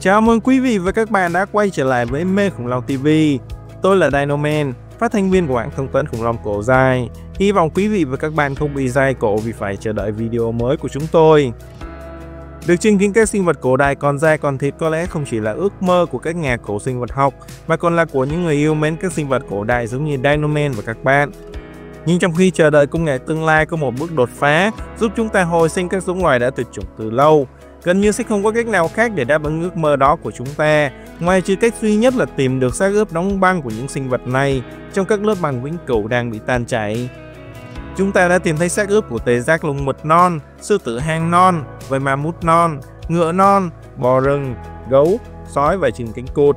Chào mừng quý vị và các bạn đã quay trở lại với Mê Khủng Long TV. Tôi là Dinoman, phát thanh viên của hãng thông tấn khủng long cổ dài. Hy vọng quý vị và các bạn không bị dai cổ vì phải chờ đợi video mới của chúng tôi. Được chứng kiến các sinh vật cổ đại còn da còn thịt có lẽ không chỉ là ước mơ của các nhà cổ sinh vật học mà còn là của những người yêu mến các sinh vật cổ đại giống như Dinoman và các bạn. Nhưng trong khi chờ đợi công nghệ tương lai có một bước đột phá giúp chúng ta hồi sinh các giống loài đã tuyệt chủng từ lâu, gần như sẽ không có cách nào khác để đáp ứng ước mơ đó của chúng ta, ngoài trừ cách duy nhất là tìm được xác ướp đóng băng của những sinh vật này trong các lớp băng vĩnh cửu đang bị tan chảy. Chúng ta đã tìm thấy xác ướp của tê giác lông mực non, sư tử hang non, với ma mút non, ngựa non, bò rừng, gấu, sói và chim cánh cụt.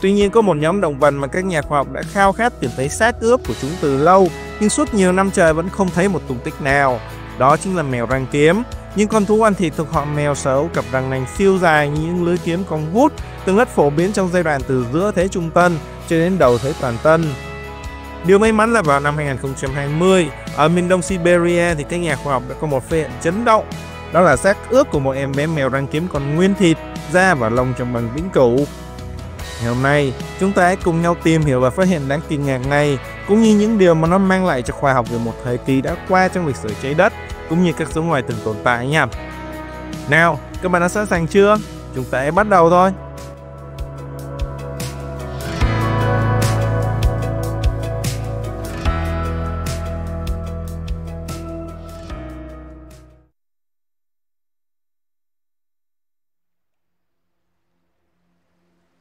Tuy nhiên có một nhóm động vật mà các nhà khoa học đã khao khát tìm thấy xác ướp của chúng từ lâu nhưng suốt nhiều năm trời vẫn không thấy một tung tích nào. Đó chính là mèo răng kiếm, những con thú ăn thịt thuộc họ mèo sở cặp răng nành siêu dài như những lưới kiếm cong vút, từng rất phổ biến trong giai đoạn từ giữa thế trung tân cho đến đầu thế toàn tân. Điều may mắn là vào năm 2020, ở miền đông Siberia thì các nhà khoa học đã có một phát hiện chấn động. Đó là xác ướp của một em bé mèo răng kiếm còn nguyên thịt, da và lông trong bằng vĩnh cửu. Ngày hôm nay, chúng ta hãy cùng nhau tìm hiểu và phát hiện đáng kinh ngạc này, cũng như những điều mà nó mang lại cho khoa học về một thời kỳ đã qua trong lịch sử trái đất, cũng như các giống loài từng tồn tại nha. Nào, các bạn đã sẵn sàng chưa? Chúng ta hãy bắt đầu thôi.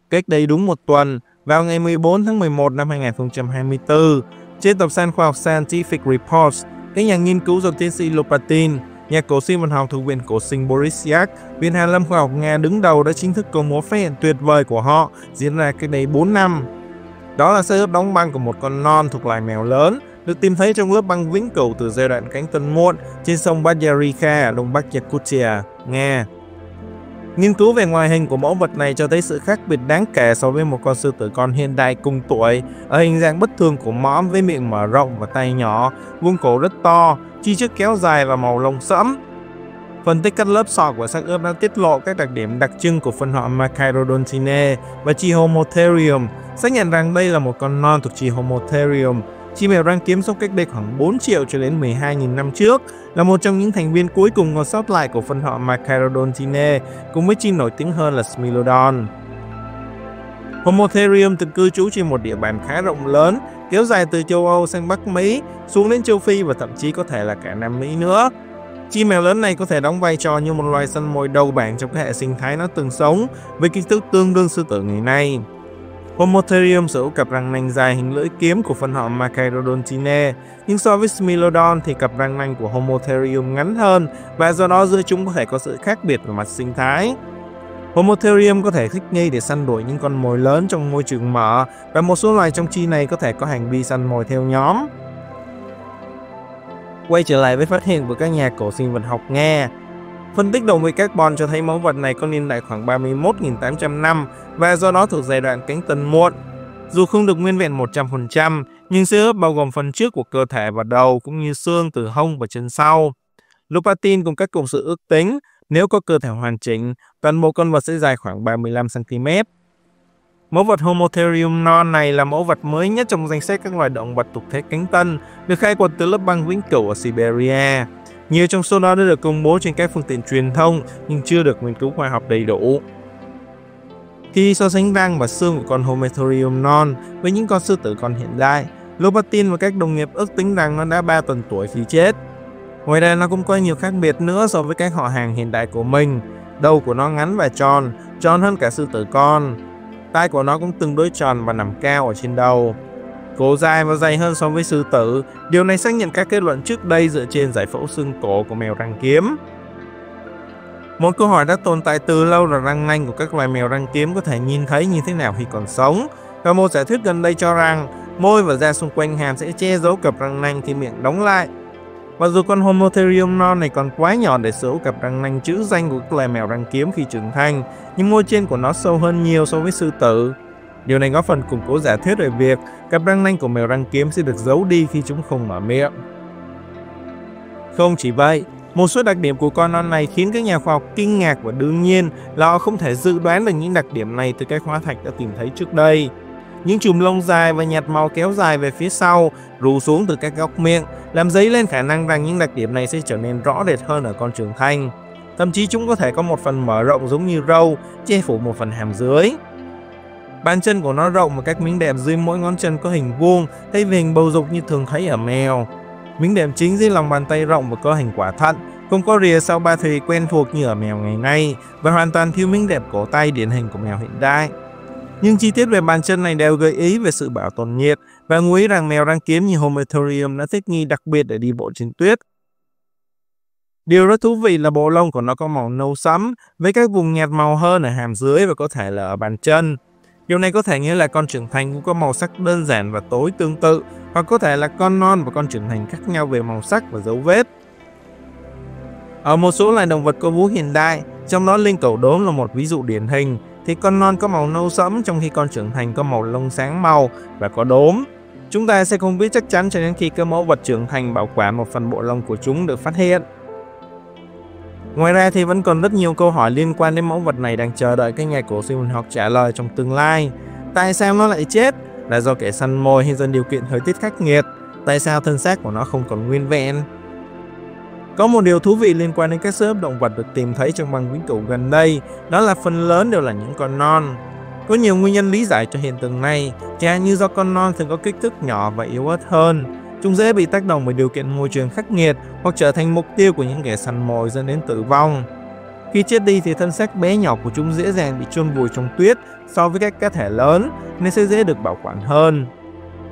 Cách đây đúng một tuần, vào ngày 14 tháng 11 năm 2024, trên tập san khoa học Scientific Reports, các nhà nghiên cứu do tiến sĩ Lopatin, nhà cổ sinh vật học thuộc Viện Cổ sinh Borisiak, Viện Hàn lâm khoa học Nga đứng đầu đã chính thức công bố phát hiện tuyệt vời của họ diễn ra cách đây 4 năm. Đó là sơ ướp đóng băng của một con non thuộc loài mèo lớn, được tìm thấy trong lớp băng vĩnh cửu từ giai đoạn cánh tân muộn trên sông Bajarika ở đông bắc Yakutia, Nga. Nghiên cứu về ngoại hình của mẫu vật này cho thấy sự khác biệt đáng kể so với một con sư tử con hiện đại cùng tuổi ở hình dạng bất thường của mõm với miệng mở rộng và tay nhỏ, vuông cổ rất to, chi trước kéo dài và màu lông sẫm. Phân tích các lớp sọ của xác ướp đã tiết lộ các đặc điểm đặc trưng của phân họ Machairodontinae và Chihomotherium, xác nhận rằng đây là một con non thuộc Chihomotherium, Chim mèo răng kiếm sống cách đây khoảng 4 triệu cho đến 12.000 năm trước, là một trong những thành viên cuối cùng còn sót lại của phân họ Macarodontinae, cùng với chim nổi tiếng hơn là Smilodon. Homotherium từng cư trú trên một địa bàn khá rộng lớn, kéo dài từ châu Âu sang Bắc Mỹ, xuống đến châu Phi và thậm chí có thể là cả Nam Mỹ nữa. Chim mèo lớn này có thể đóng vai trò như một loài săn mồi đầu bảng trong các hệ sinh thái nó từng sống, với kích thước tương đương sư tử ngày nay. Homotherium sở hữu cặp răng nanh dài hình lưỡi kiếm của phân họ Machairodontinae, nhưng so với Smilodon thì cặp răng nanh của Homotherium ngắn hơn và do đó giữa chúng có thể có sự khác biệt về mặt sinh thái. Homotherium có thể thích nghi để săn đuổi những con mồi lớn trong môi trường mở và một số loài trong chi này có thể có hành vi săn mồi theo nhóm. Quay trở lại với phát hiện của các nhà cổ sinh vật học nghe. Phân tích đồng vị carbon cho thấy mẫu vật này có niên đại khoảng 31.800 năm và do đó thuộc giai đoạn cánh tân muộn. Dù không được nguyên vẹn 100%, nhưng xương ướp bao gồm phần trước của cơ thể và đầu cũng như xương từ hông và chân sau. Lupatin cùng các cộng sự ước tính, nếu có cơ thể hoàn chỉnh, toàn bộ con vật sẽ dài khoảng 35cm. Mẫu vật Homotherium non này là mẫu vật mới nhất trong danh sách các loài động vật tục thế cánh tân, được khai quật từ lớp băng vĩnh cửu ở Siberia. Nhiều trong số đó đã được công bố trên các phương tiện truyền thông nhưng chưa được nghiên cứu khoa học đầy đủ. Khi so sánh răng và xương của con Homotherium non với những con sư tử con hiện đại, Lopatin và các đồng nghiệp ước tính rằng nó đã 3 tuần tuổi khi chết. Ngoài ra nó cũng có nhiều khác biệt nữa so với các họ hàng hiện đại của mình. Đầu của nó ngắn và tròn, tròn hơn cả sư tử con. Tai của nó cũng tương đối tròn và nằm cao ở trên đầu. Cổ dài và dày hơn so với sư tử. Điều này xác nhận các kết luận trước đây dựa trên giải phẫu xương cổ của mèo răng kiếm. Một câu hỏi đã tồn tại từ lâu là răng nanh của các loài mèo răng kiếm có thể nhìn thấy như thế nào khi còn sống. Và một giả thuyết gần đây cho rằng môi và da xung quanh hàm sẽ che giấu cặp răng nanh khi miệng đóng lại. Mặc dù con Homotherium non này còn quá nhỏ để sở hữu cặp răng nanh chữ danh của các loài mèo răng kiếm khi trưởng thành, nhưng môi trên của nó sâu hơn nhiều so với sư tử. Điều này góp phần củng cố giả thuyết về việc cặp răng nanh của mèo răng kiếm sẽ được giấu đi khi chúng không mở miệng. Không chỉ vậy, Một số đặc điểm của con non này khiến các nhà khoa học kinh ngạc và đương nhiên là họ không thể dự đoán được những đặc điểm này từ các hóa thạch đã tìm thấy trước đây. Những chùm lông dài và nhạt màu kéo dài về phía sau, rủ xuống từ các góc miệng, làm dấy lên khả năng rằng những đặc điểm này sẽ trở nên rõ rệt hơn ở con trưởng thành. Thậm chí chúng có thể có một phần mở rộng giống như râu, che phủ một phần hàm dưới. Bàn chân của nó rộng và các miếng đệm dưới mỗi ngón chân có hình vuông thay vì hình bầu dục như thường thấy ở mèo. Miếng đệm chính dưới lòng bàn tay rộng và có hình quả thận, không có rìa sau ba thùy quen thuộc như ở mèo ngày nay và hoàn toàn thiếu miếng đẹp cổ tay điển hình của mèo hiện đại. Nhưng chi tiết về bàn chân này đều gợi ý về sự bảo tồn nhiệt và ngụ ý rằng mèo răng kiếm như Homotherium đã thích nghi đặc biệt để đi bộ trên tuyết. Điều rất thú vị là bộ lông của nó có màu nâu sẫm với các vùng nhạt màu hơn ở hàm dưới và có thể là ở bàn chân. Điều này có thể nghĩa là con trưởng thành cũng có màu sắc đơn giản và tối tương tự, hoặc có thể là con non và con trưởng thành khác nhau về màu sắc và dấu vết. Ở một số loài động vật có vú hiện đại, trong đó linh cẩu đốm là một ví dụ điển hình, thì con non có màu nâu sẫm trong khi con trưởng thành có màu lông sáng màu và có đốm. Chúng ta sẽ không biết chắc chắn cho đến khi các mẫu vật trưởng thành bảo quản một phần bộ lông của chúng được phát hiện. Ngoài ra thì vẫn còn rất nhiều câu hỏi liên quan đến mẫu vật này đang chờ đợi các nhà cổ sinh học trả lời trong tương lai. Tại sao nó lại chết? Là do kẻ săn mồi hay do điều kiện thời tiết khắc nghiệt? Tại sao thân xác của nó không còn nguyên vẹn? Có một điều thú vị liên quan đến các xương động vật được tìm thấy trong băng quyến cửu gần đây, đó là phần lớn đều là những con non. Có nhiều nguyên nhân lý giải cho hiện tượng này, chẳng như do con non thường có kích thước nhỏ và yếu ớt hơn. Chúng dễ bị tác động bởi điều kiện môi trường khắc nghiệt hoặc trở thành mục tiêu của những kẻ săn mồi dẫn đến tử vong. Khi chết đi thì thân xác bé nhỏ của chúng dễ dàng bị chôn vùi trong tuyết so với các cá thể lớn nên sẽ dễ được bảo quản hơn.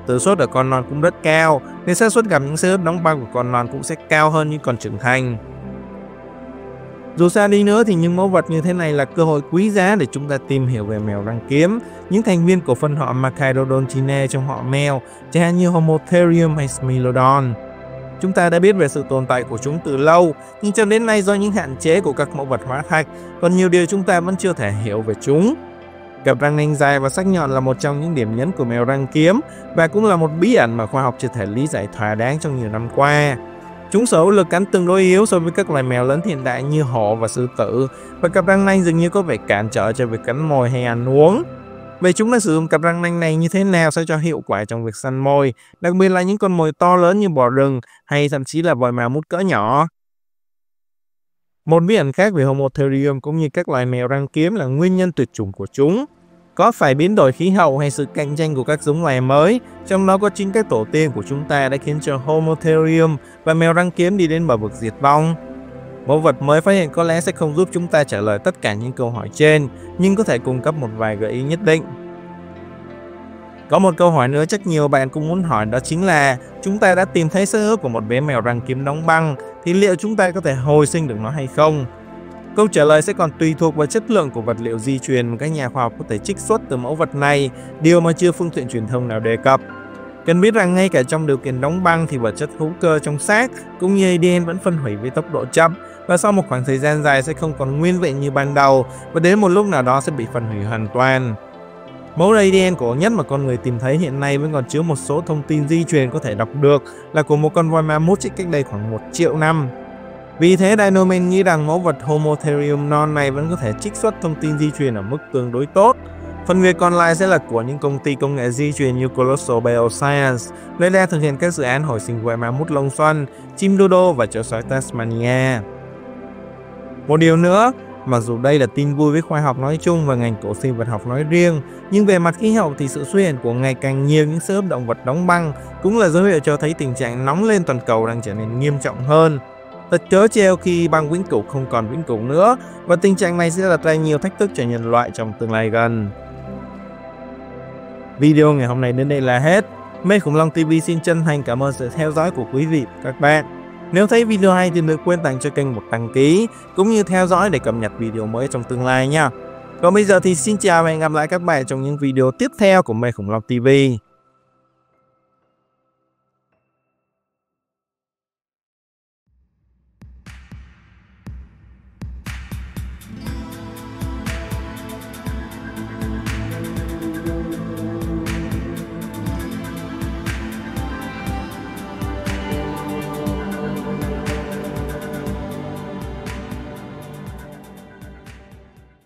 Tử suất ở con non cũng rất cao nên xác suất gặp những xương đóng băng của con non cũng sẽ cao hơn những con trưởng thành. Dù sao đi nữa thì những mẫu vật như thế này là cơ hội quý giá để chúng ta tìm hiểu về mèo răng kiếm, những thành viên của phân họ Machairodontidae trong họ mèo, chẳng hạn như Homotherium hay Smilodon. Chúng ta đã biết về sự tồn tại của chúng từ lâu, nhưng cho đến nay do những hạn chế của các mẫu vật hóa thạch, còn nhiều điều chúng ta vẫn chưa thể hiểu về chúng. Cặp răng nanh dài và sắc nhọn là một trong những điểm nhấn của mèo răng kiếm và cũng là một bí ẩn mà khoa học chưa thể lý giải thỏa đáng trong nhiều năm qua. Chúng sở hữu lực cắn tương đối yếu so với các loài mèo lớn hiện đại như hổ và sư tử và cặp răng nanh dường như có vẻ cản trở cho việc cắn mồi hay ăn uống. Vậy chúng đã sử dụng cặp răng nanh này như thế nào sẽ cho hiệu quả trong việc săn mồi, đặc biệt là những con mồi to lớn như bò rừng hay thậm chí là vòi mèo mút cỡ nhỏ. Một bí ẩn khác về Homotherium cũng như các loài mèo răng kiếm là nguyên nhân tuyệt chủng của chúng. Có phải biến đổi khí hậu hay sự cạnh tranh của các giống loài mới, trong đó có chính các tổ tiên của chúng ta đã khiến cho Homotherium và mèo răng kiếm đi đến bờ vực diệt vong? Mẫu vật mới phát hiện có lẽ sẽ không giúp chúng ta trả lời tất cả những câu hỏi trên, nhưng có thể cung cấp một vài gợi ý nhất định. Có một câu hỏi nữa chắc nhiều bạn cũng muốn hỏi đó chính là chúng ta đã tìm thấy sơ hở của một bé mèo răng kiếm đóng băng thì liệu chúng ta có thể hồi sinh được nó hay không? Câu trả lời sẽ còn tùy thuộc vào chất lượng của vật liệu di truyền mà các nhà khoa học có thể trích xuất từ mẫu vật này, điều mà chưa phương tiện truyền thông nào đề cập. Cần biết rằng ngay cả trong điều kiện đóng băng thì vật chất hữu cơ trong xác cũng như ADN vẫn phân hủy với tốc độ chậm và sau một khoảng thời gian dài sẽ không còn nguyên vẹn như ban đầu và đến một lúc nào đó sẽ bị phân hủy hoàn toàn. Mẫu ADN cổ nhất mà con người tìm thấy hiện nay vẫn còn chứa một số thông tin di truyền có thể đọc được là của một con voi mammoth trích cách đây khoảng 1 triệu năm. Vì thế Dinoman nghĩ rằng mẫu vật Homotherium non này vẫn có thể trích xuất thông tin di truyền ở mức tương đối tốt. Phần việc còn lại sẽ là của những công ty công nghệ di truyền như Colossal Bioscience, nơi đang thực hiện các dự án hồi sinh voi mút lông xoăn, chim dodo và chó sói Tasmania. Một điều nữa, mặc dù đây là tin vui với khoa học nói chung và ngành cổ sinh vật học nói riêng, nhưng về mặt khí hậu thì sự xuất hiện của ngày càng nhiều những xốp động vật đóng băng cũng là dấu hiệu cho thấy tình trạng nóng lên toàn cầu đang trở nên nghiêm trọng hơn. Thật chớ treo khi băng vĩnh cửu không còn vĩnh cửu nữa, và tình trạng này sẽ đặt ra nhiều thách thức cho nhân loại trong tương lai gần. Video ngày hôm nay đến đây là hết. Mê Khủng Long TV xin chân thành cảm ơn sự theo dõi của quý vị và các bạn. Nếu thấy video hay thì đừng quên tặng cho kênh một đăng ký, cũng như theo dõi để cập nhật video mới trong tương lai nha. Còn bây giờ thì xin chào và hẹn gặp lại các bạn trong những video tiếp theo của Mê Khủng Long TV.